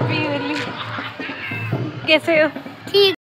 Happy Holi कैसे हो? ठीक